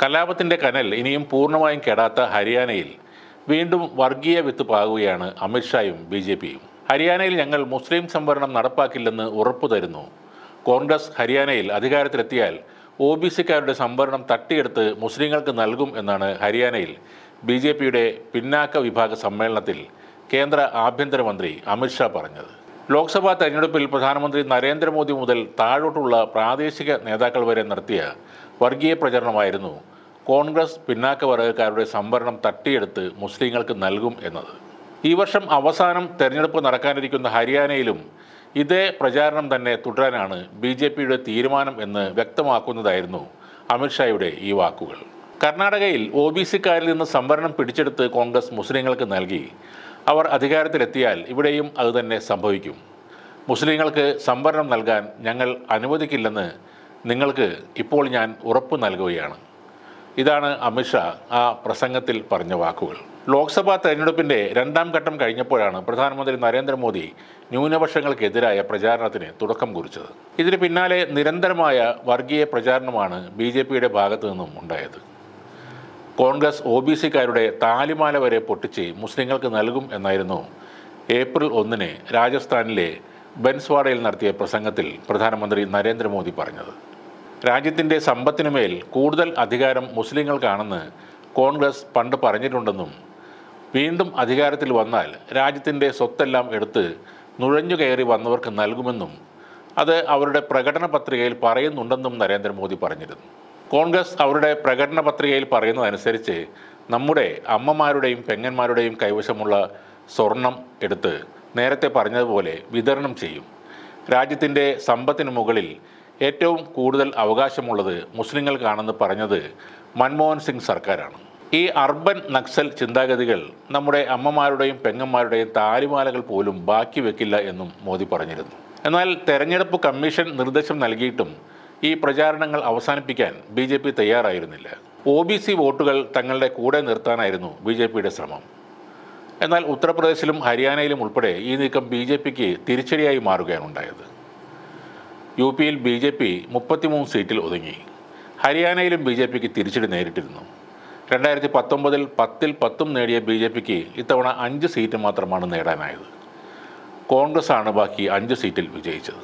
കലാപത്തിന്റെ കനൽ ഇനിയും പൂർണമായും കെടാത്ത ഹരിയാനയിൽ വീണ്ടും വർഗീയ വിത്ത് പാകുകയാണ് അമിത്ഷായും ബി ജെ പിയും. ഹരിയാനയിൽ ഞങ്ങൾ മുസ്ലിം സംവരണം നടപ്പാക്കില്ലെന്ന് ഉറപ്പു തരുന്നു. കോൺഗ്രസ് ഹരിയാനയിൽ അധികാരത്തിലെത്തിയാൽ ഒ ബി സിക്കാരുടെ സംവരണം തട്ടിയെടുത്ത് മുസ്ലിങ്ങൾക്ക് നൽകും എന്നാണ് ഹരിയാനയിൽ ബി ജെ പിയുടെ പിന്നാക്ക വിഭാഗ സമ്മേളനത്തിൽ കേന്ദ്ര ആഭ്യന്തരമന്ത്രി അമിത്ഷാ പറഞ്ഞത്. ലോക്സഭാ തെരഞ്ഞെടുപ്പിൽ പ്രധാനമന്ത്രി നരേന്ദ്രമോദി മുതൽ താഴോട്ടുള്ള പ്രാദേശിക നേതാക്കൾ വരെ നടത്തിയ വർഗീയ പ്രചരണമായിരുന്നു കോൺഗ്രസ് പിന്നാക്ക വർഗക്കാരുടെ സംവരണം തട്ടിയെടുത്ത് മുസ്ലിങ്ങൾക്ക് നൽകും എന്നത്. ഈ വർഷം അവസാനം തെരഞ്ഞെടുപ്പ് നടക്കാനിരിക്കുന്ന ഹരിയാനയിലും ഇതേ പ്രചാരണം തന്നെ തുടരാനാണ് ബി ജെ പിയുടെ തീരുമാനം എന്ന് വ്യക്തമാക്കുന്നതായിരുന്നു അമിത്ഷായുടെ ഈ വാക്കുകൾ. കർണാടകയിൽ ഒ ബി സിക്കാരിൽ നിന്ന് സംവരണം പിടിച്ചെടുത്ത് കോൺഗ്രസ് മുസ്ലിങ്ങൾക്ക് നൽകി. അവർ അധികാരത്തിലെത്തിയാൽ ഇവിടെയും അതുതന്നെ സംഭവിക്കും. മുസ്ലിങ്ങൾക്ക് സംവരണം നൽകാൻ ഞങ്ങൾ അനുവദിക്കില്ലെന്ന് നിങ്ങൾക്ക് ഇപ്പോൾ ഞാൻ ഉറപ്പ് നൽകുകയാണ്. ഇതാണ് അമിത്ഷാ ആ പ്രസംഗത്തിൽ പറഞ്ഞ വാക്കുകൾ. ലോക്സഭാ തെരഞ്ഞെടുപ്പിന്റെ രണ്ടാം ഘട്ടം കഴിഞ്ഞപ്പോഴാണ് പ്രധാനമന്ത്രി നരേന്ദ്രമോദി ന്യൂനപക്ഷങ്ങൾക്കെതിരായ പ്രചാരണത്തിന് തുടക്കം കുറിച്ചത്. ഇതിന് പിന്നാലെ നിരന്തരമായ വർഗീയ പ്രചാരണമാണ് ബി ജെ പിയുടെ ഭാഗത്തു നിന്നും ഉണ്ടായത്. കോൺഗ്രസ് ഒ ബി സിക്കാരുടെ താലിമാല വരെ പൊട്ടിച്ച് മുസ്ലിങ്ങൾക്ക് നൽകും എന്നായിരുന്നു ഏപ്രിൽ ഒന്നിന് രാജസ്ഥാനിലെ ബൻസ്വാഡയിൽ നടത്തിയ പ്രസംഗത്തിൽ പ്രധാനമന്ത്രി നരേന്ദ്രമോദി പറഞ്ഞത്. രാജ്യത്തിന്റെ സമ്പത്തിനുമേൽ കൂടുതൽ അധികാരം മുസ്ലിങ്ങൾക്കാണെന്ന് കോൺഗ്രസ് പണ്ട് പറഞ്ഞിട്ടുണ്ടെന്നും വീണ്ടും അധികാരത്തിൽ വന്നാൽ രാജ്യത്തിന്റെ സ്വത്തെല്ലാം എടുത്ത് നുഴഞ്ഞു കയറി വന്നവർക്ക് നൽകുമെന്നും അത് അവരുടെ പ്രകടന പത്രികയിൽ പറയുന്നുണ്ടെന്നും നരേന്ദ്രമോദി പറഞ്ഞിരുന്നു. കോൺഗ്രസ് അവരുടെ പ്രകടന പത്രികയിൽ പറയുന്നതനുസരിച്ച് നമ്മുടെ അമ്മമാരുടെയും പെങ്ങന്മാരുടെയും കൈവശമുള്ള സ്വർണം എടുത്ത് നേരത്തെ പറഞ്ഞതുപോലെ വിതരണം ചെയ്യും. രാജ്യത്തിന്റെ സമ്പത്തിന് മുകളിൽ ഏറ്റവും കൂടുതൽ അവകാശമുള്ളത് മുസ്ലിങ്ങൾക്കാണെന്ന് പറഞ്ഞത് മൻമോഹൻ സിംഗ് സർക്കാരാണ്. ഈ അർബൻ നക്സൽ ചിന്താഗതികൾ നമ്മുടെ അമ്മമാരുടെയും പെങ്ങന്മാരുടെയും താലിമാലകൾ പോലും ബാക്കി വെക്കില്ല എന്നും മോദി പറഞ്ഞിരുന്നു. എന്നാൽ തെരഞ്ഞെടുപ്പ് കമ്മീഷൻ നിർദ്ദേശം നൽകിയിട്ടും ഈ പ്രചാരണങ്ങൾ അവസാനിപ്പിക്കാൻ ബി ജെ പി തയ്യാറായിരുന്നില്ല. ഒ ബി സി വോട്ടുകൾ തങ്ങളുടെ കൂടെ നിർത്താനായിരുന്നു ബി ജെ പിയുടെ ശ്രമം. എന്നാൽ ഉത്തർപ്രദേശിലും ഹരിയാനയിലും ഉൾപ്പെടെ ഈ നീക്കം ബി ജെ പിക്ക് തിരിച്ചടിയായി മാറുകയാണ് ഉണ്ടായത്. യു പിയിൽ ബി ജെ പി മുപ്പത്തിമൂന്ന് സീറ്റിൽ ഒതുങ്ങി. ഹരിയാനയിലും ബി ജെ പിക്ക് തിരിച്ചടി നേരിട്ടിരുന്നു. രണ്ടായിരത്തി പത്തൊമ്പതിൽ പത്തിൽ പത്തും നേടിയ ബി ജെ പിക്ക് ഇത്തവണ അഞ്ച് സീറ്റ് മാത്രമാണ് നേടാനായത്. കോൺഗ്രസ്സാണ് ബാക്കി അഞ്ച് സീറ്റിൽ വിജയിച്ചത്.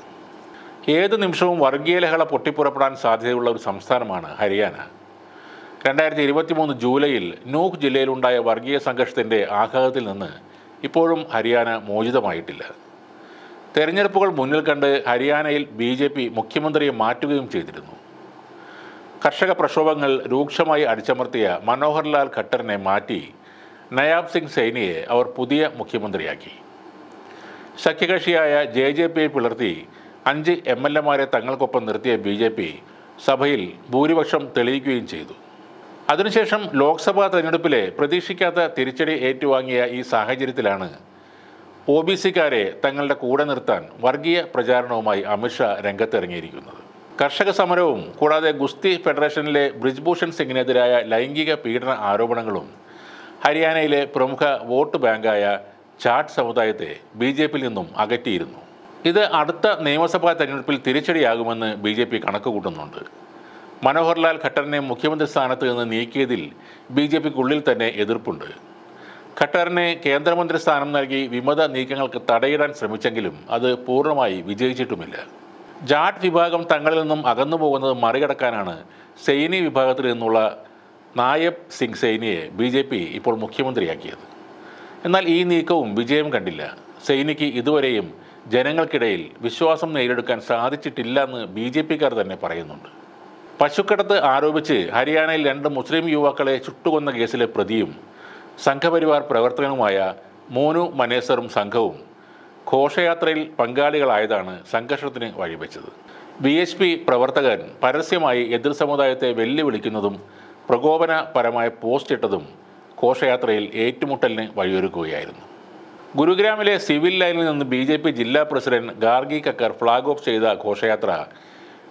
ഏത് നിമിഷവും വർഗീയ ലഹള പൊട്ടിപ്പുറപ്പെടാൻ സാധ്യതയുള്ള ഒരു സംസ്ഥാനമാണ് ഹരിയാന. രണ്ടായിരത്തി ഇരുപത്തി മൂന്ന് ജൂലൈയിൽ നൂഹ് ജില്ലയിലുണ്ടായ വർഗീയ സംഘർഷത്തിന്റെ ആഘാതത്തിൽ നിന്ന് ഇപ്പോഴും ഹരിയാന മോചിതമായിട്ടില്ല. തെരഞ്ഞെടുപ്പുകൾ മുന്നിൽ കണ്ട് ഹരിയാനയിൽ ബി ജെ പി മുഖ്യമന്ത്രിയെ മാറ്റുകയും ചെയ്തിരുന്നു. കർഷക പ്രക്ഷോഭങ്ങൾ രൂക്ഷമായി അടിച്ചമർത്തിയ മനോഹർലാൽ ഖട്ടറിനെ മാറ്റി നയാബ് സിംഗ് സൈനിയെ അവർ പുതിയ മുഖ്യമന്ത്രിയാക്കി. സഖ്യകക്ഷിയായ ജെ ജെ പിയെ പിളർത്തി അഞ്ച് എം എൽ എമാരെ തങ്ങൾക്കൊപ്പം നിർത്തിയ ബി ജെ പി സഭയിൽ ഭൂരിപക്ഷം തെളിയിക്കുകയും ചെയ്തു. അതിനുശേഷം ലോക്സഭാ തെരഞ്ഞെടുപ്പിലെ പ്രതീക്ഷിക്കാത്ത തിരിച്ചടി ഏറ്റുവാങ്ങിയ ഈ സാഹചര്യത്തിലാണ് ഒ ബി സിക്കാരെ തങ്ങളുടെ കൂടെ നിർത്താൻ വർഗീയ പ്രചാരണവുമായി അമിത്ഷാ രംഗത്തിറങ്ങിയിരിക്കുന്നത്. കർഷക സമരവും കൂടാതെ ഗുസ്തി ഫെഡറേഷനിലെ ബ്രിജ്ഭൂഷൺ സിംഗിനെതിരായ ലൈംഗിക പീഡന ആരോപണങ്ങളും ഹരിയാനയിലെ പ്രമുഖ വോട്ട് ബാങ്കായ ചാട്ട് സമുദായത്തെ ബി ജെ പിയിൽ നിന്നും അകറ്റിയിരുന്നു. ഇത് അടുത്ത നിയമസഭാ തെരഞ്ഞെടുപ്പിൽ തിരിച്ചടിയാകുമെന്ന് ബി ജെ പി കണക്കുകൂട്ടുന്നുണ്ട്. മനോഹർലാൽ ഖട്ടറിനെ മുഖ്യമന്ത്രി സ്ഥാനത്ത് നിന്ന് നീക്കിയതിൽ ബി ജെ പിക്കുള്ളിൽ തന്നെ എതിർപ്പുണ്ട്. ഖട്ടറിന് കേന്ദ്രമന്ത്രി സ്ഥാനം നൽകി വിമത നീക്കങ്ങൾക്ക് തടയിടാൻ ശ്രമിച്ചെങ്കിലും അത് പൂർണമായി വിജയിച്ചിട്ടുമില്ല. ജാട്ട് വിഭാഗം തങ്ങളിൽ നിന്നും അകന്നു പോകുന്നത് മറികടക്കാനാണ് സൈനി വിഭാഗത്തിൽ നിന്നുള്ള നായബ് സിംഗ് സൈനിയെ ബി ജെ പി ഇപ്പോൾ മുഖ്യമന്ത്രിയാക്കിയത്. എന്നാൽ ഈ നീക്കവും വിജയം കണ്ടില്ല. സൈനിക്ക് ഇതുവരെയും ജനങ്ങൾക്കിടയിൽ വിശ്വാസം നേടിയെടുക്കാൻ സാധിച്ചിട്ടില്ല എന്ന് ബി ജെ പിക്കാർ തന്നെ പറയുന്നുണ്ട്. പശുക്കടത്ത് ആരോപിച്ച് ഹരിയാനയിൽ രണ്ട് മുസ്ലിം യുവാക്കളെ ചുട്ടുകൊന്ന കേസിലെ പ്രതിയും സംഘപരിവാർ പ്രവർത്തകനുമായ മോനു മനേസറും സംഘവും ഘോഷയാത്രയിൽ പങ്കാളികളായതാണ് സംഘർഷത്തിന് വഴിവെച്ചത്. ബി എച്ച് പി പ്രവർത്തകൻ പരസ്യമായി എതിർ സമുദായത്തെ വെല്ലുവിളിക്കുന്നതും പ്രകോപനപരമായ പോസ്റ്റ് ഇട്ടതും ഘോഷയാത്രയിൽ ഏറ്റുമുട്ടലിന് വഴിയൊരുക്കുകയായിരുന്നു. ഗുരുഗ്രാമിലെ സിവിൽ ലൈനിൽ നിന്ന് ബി ജെ പി ജില്ലാ president Gargi Kakkar flag off ചെയ്ത ഘോഷയാത്ര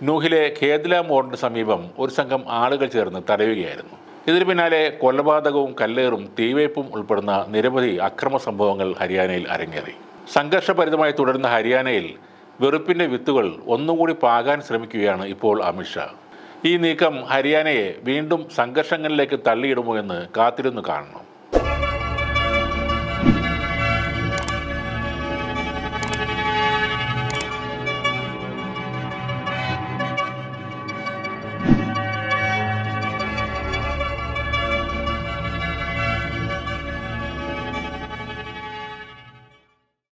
നൂഹിലെ ഖേദ്ല മോറിന് സമീപം ഒരു സംഘം ആളുകൾ ചേർന്ന് തടയുകയായിരുന്നു. ഇതിനു പിന്നാലെ കൊലപാതകവും കല്ലേറും തീവയ്പും ഉൾപ്പെടുന്ന നിരവധി അക്രമ സംഭവങ്ങൾ ഹരിയാനയിൽ അരങ്ങേറി. സംഘർഷഭരിതമായി തുടരുന്ന ഹരിയാനയിൽ വെറുപ്പിന്റെ വിത്തുകൾ ഒന്നുകൂടി പാകാൻ ശ്രമിക്കുകയാണ് ഇപ്പോൾ അമിത്ഷാ ഈ നീക്കം ഹരിയാനയെ വീണ്ടും സംഘർഷങ്ങളിലേക്ക് തള്ളിയിടുമോ എന്ന് കാത്തിരുന്നു കാണണം.